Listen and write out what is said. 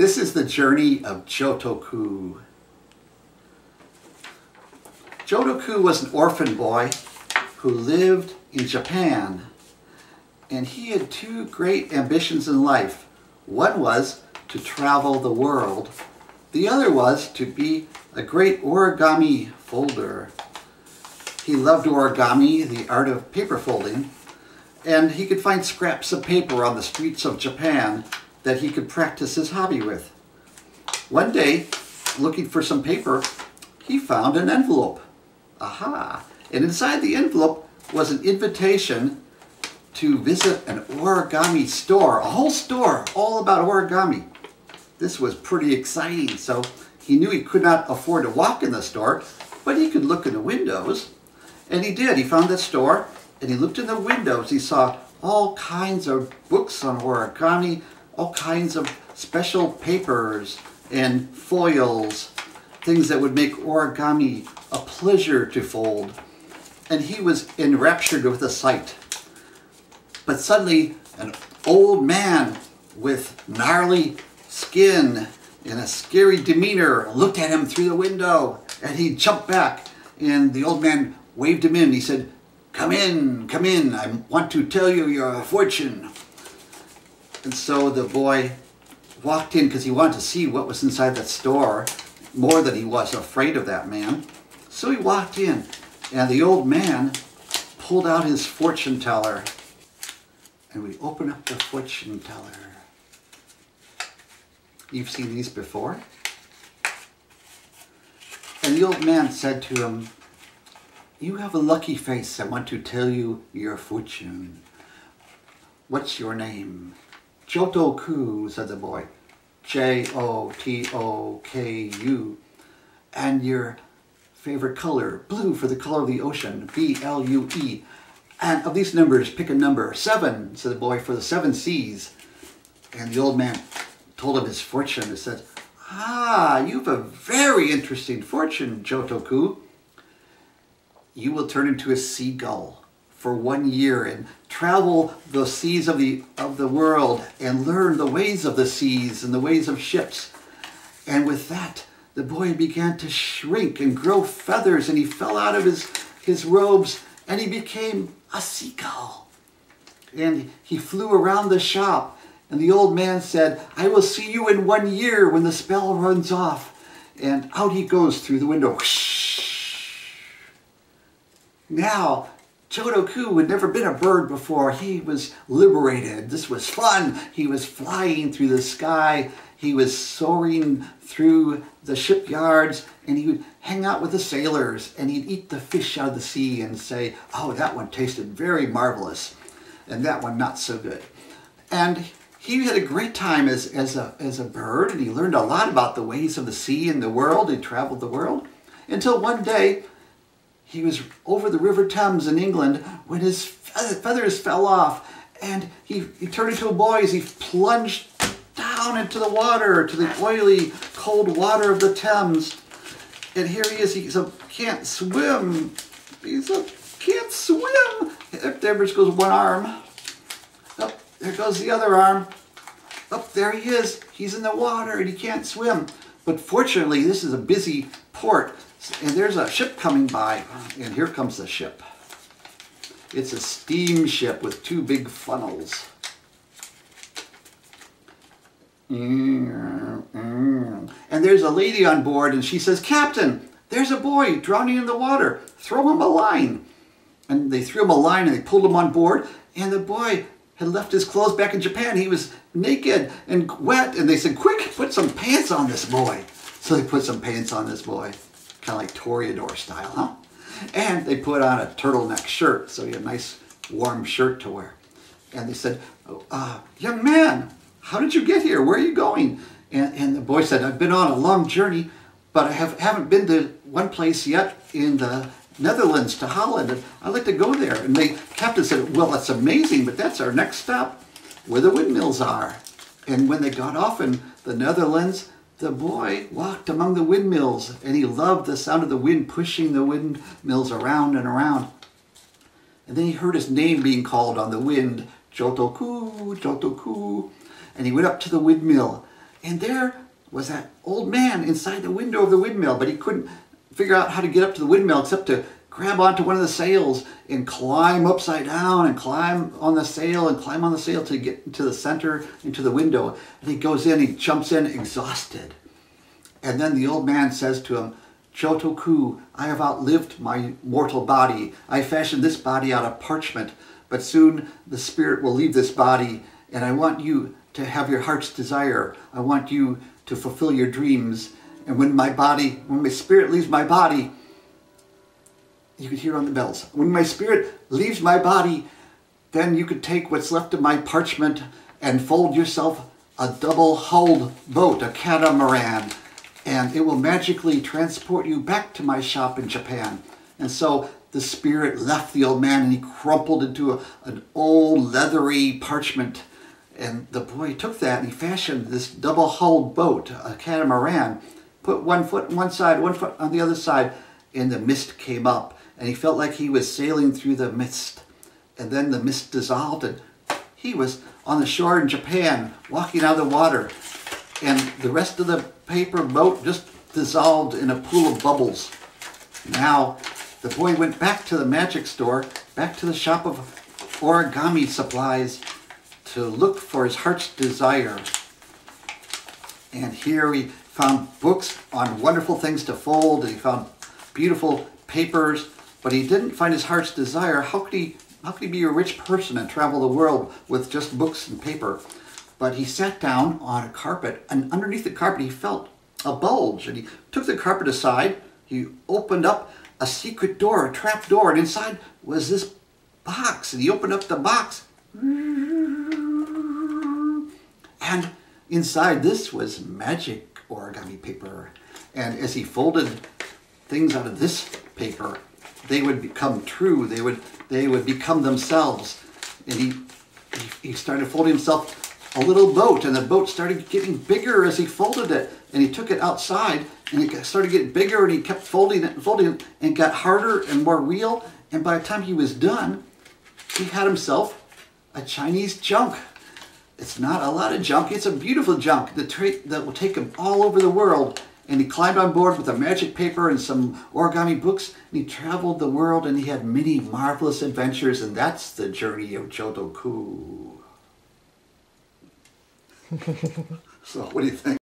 This is the journey of Joto-Ku. Joto-Ku was an orphan boy who lived in Japan. And he had two great ambitions in life. One was to travel the world. The other was to be a great origami folder. He loved origami, the art of paper folding, and he could find scraps of paper on the streets of Japan that he could practice his hobby with. One day, looking for some paper, he found an envelope. Aha! And inside the envelope was an invitation to visit an origami store, a whole store all about origami. This was pretty exciting, so he knew he could not afford to walk in the store, but he could look in the windows. And he did. He found the store, and he looked in the windows. He saw all kinds of books on origami, all kinds of special papers and foils, things that would make origami a pleasure to fold. And he was enraptured with the sight. But suddenly, an old man with gnarly skin and a scary demeanor looked at him through the window, and he jumped back, and the old man waved him in. He said, Come in, come in, I want to tell you your fortune. And so the boy walked in because he wanted to see what was inside that store more than he was afraid of that man. So he walked in, and the old man pulled out his fortune teller. And we open up the fortune teller. You've seen these before? And the old man said to him, You have a lucky face. I want to tell you your fortune. What's your name? Joto-Ku, said the boy. J-O-T-O-K-U. And your favorite color, blue for the color of the ocean, B-L-U-E. And of these numbers, pick a number. Seven, said the boy, for the seven seas. And the old man told him his fortune and said, Ah, you've a very interesting fortune, Joto-Ku. You will turn into a seagull for one year and travel the seas of the, of the world and learn the ways of the seas and the ways of ships. And with that, the boy began to shrink and grow feathers and he fell out of his, his robes and he became a seagull. And he flew around the shop and the old man said, I will see you in one year when the spell runs off. And out he goes through the window. Now Joto-Ku had never been a bird before. He was liberated. This was fun. He was flying through the sky. He was soaring through the shipyards and he would hang out with the sailors and he'd eat the fish out of the sea and say, oh, that one tasted very marvelous and that one not so good. And he had a great time as, as, a, as a bird and he learned a lot about the ways of the sea and the world. He traveled the world until one day he was over the River Thames in England when his feathers fell off and he, he turned into a boy as he plunged down into the water, to the oily, cold water of the Thames. And here he is, he a, can't swim. He can't swim. There goes one arm. Up, there goes the other arm. Up, there he is. He's in the water and he can't swim. But fortunately, this is a busy port, and there's a ship coming by, and here comes the ship. It's a steamship with two big funnels. And there's a lady on board, and she says, Captain, there's a boy drowning in the water. Throw him a line. And they threw him a line, and they pulled him on board, and the boy had left his clothes back in Japan. He was naked and wet, and they said, quick, put some pants on this boy. So they put some pants on this boy kind of like Toreador style, huh? And they put on a turtleneck shirt, so he had a nice warm shirt to wear. And they said, oh, uh, young man, how did you get here? Where are you going? And, and the boy said, I've been on a long journey, but I have, haven't been to one place yet in the Netherlands to Holland. And I'd like to go there. And the captain said, well, that's amazing, but that's our next stop, where the windmills are. And when they got off in the Netherlands, the boy walked among the windmills and he loved the sound of the wind pushing the windmills around and around. And then he heard his name being called on the wind, Joto-Ku, Joto-Ku. And he went up to the windmill And there was that old man inside the window of the windmill, but he couldn't figure out how to get up to the windmill except to grab onto one of the sails and climb upside down and climb on the sail and climb on the sail to get to the center into the window. And he goes in, he jumps in exhausted. And then the old man says to him, Joto-Ku, I have outlived my mortal body. I fashioned this body out of parchment, but soon the spirit will leave this body, and I want you to have your heart's desire. I want you to fulfill your dreams. And when my body, when my spirit leaves my body, you could hear on the bells. When my spirit leaves my body, then you could take what's left of my parchment and fold yourself a double-hulled boat, a catamaran, and it will magically transport you back to my shop in Japan. And so the spirit left the old man and he crumpled into a, an old leathery parchment. And the boy took that and he fashioned this double-hulled boat, a catamaran, put one foot on one side, one foot on the other side, and the mist came up and he felt like he was sailing through the mist. And then the mist dissolved and he was on the shore in Japan, walking out of the water. And the rest of the paper boat just dissolved in a pool of bubbles. Now, the boy went back to the magic store, back to the shop of origami supplies to look for his heart's desire. And here he found books on wonderful things to fold, and he found beautiful papers but he didn't find his heart's desire. How could he how could he be a rich person and travel the world with just books and paper? But he sat down on a carpet, and underneath the carpet he felt a bulge, and he took the carpet aside. He opened up a secret door, a trap door, and inside was this box. And he opened up the box, and inside this was magic origami paper. And as he folded things out of this paper, they would become true. They would they would become themselves. And he he started folding himself a little boat, and the boat started getting bigger as he folded it. And he took it outside, and it started getting bigger, and he kept folding it and folding it, and got harder and more real. And by the time he was done, he had himself a Chinese junk. It's not a lot of junk, it's a beautiful junk that, that will take him all over the world and he climbed on board with a magic paper and some origami books, and he traveled the world and he had many marvelous adventures, and that's the journey of Joto-Ku. so, what do you think?